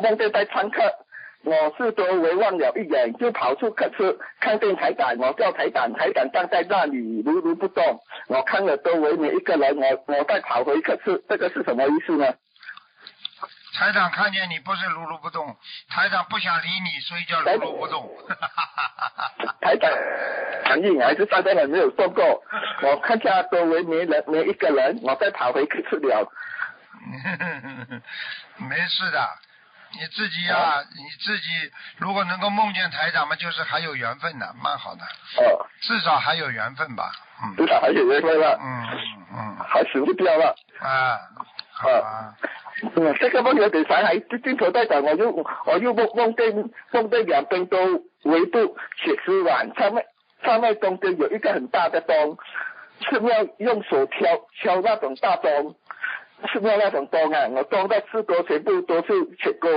梦见在上课，我是周围望了一眼，就跑出客室，看见台长，我叫台长，台长站在那里如如不动。我看了周围没一个人，我我再跑回客室，这个是什么意思呢？台长看见你不是如如不动，台长不想理你，所以叫如如不动。台长反应还是大家人没有做过，我看下周围没人没一个人，我再跑回去了。没事的，你自己呀、你自己如果能够梦见台长嘛，就是还有缘分的，蛮好的，哦，至少还有缘分吧。嗯。至少还有缘分了，嗯嗯还死不掉了。嗯啊，好啊，嗯，这个梦有点残，还镜头在讲，我又我又梦梦见梦见两边都围住铁丝网，上面上面中间有一个很大的洞，是要用手敲敲那种大洞，是不要那种洞啊？我洞的四周全部都是铁钩，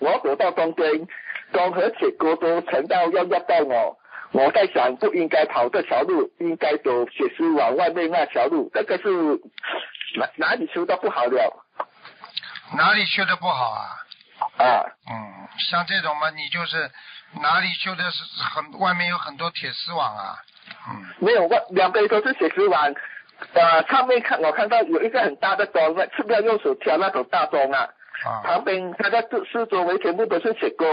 我躲到中间，洞和铁钩都沉到要压到我。我在想，不应该跑这条路，应该走铁丝网外面那条路。这个是哪哪里修的不好了哪里修的不好啊？啊？嗯，像这种嘛，你就是哪里修的是很外面有很多铁丝网啊。嗯，没有，我两边都是铁丝网，呃，上面看我看到有一个很大的洞，是不是要用手挑那种大洞啊？啊，旁边它的四四周围全部都是铁钩，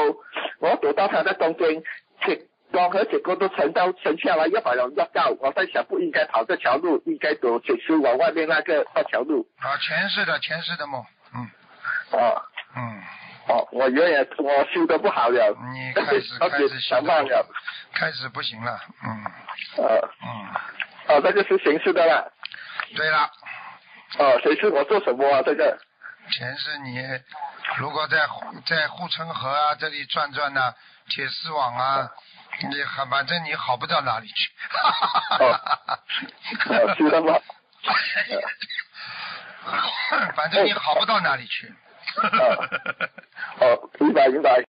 我躲到它的中间，铁桩和铁钩都沉到沉下来，要把人压到。我在想，不应该跑这条路，应该走铁丝往外面那个那条路。啊，前世的前世的梦，嗯。啊嗯，哦，我原来我修的不好了，你开始开始修 想办了，开始不行了，嗯。呃，嗯，哦，那就是形式的啦，对了。啊，谁是我做什么啊？这个，前世你如果在在护城河啊这里转转呐、铁丝网啊，你还反正你好不到哪里去。哈哈哈哈，知道吗？反正你好不到哪里去。哦，明白明白。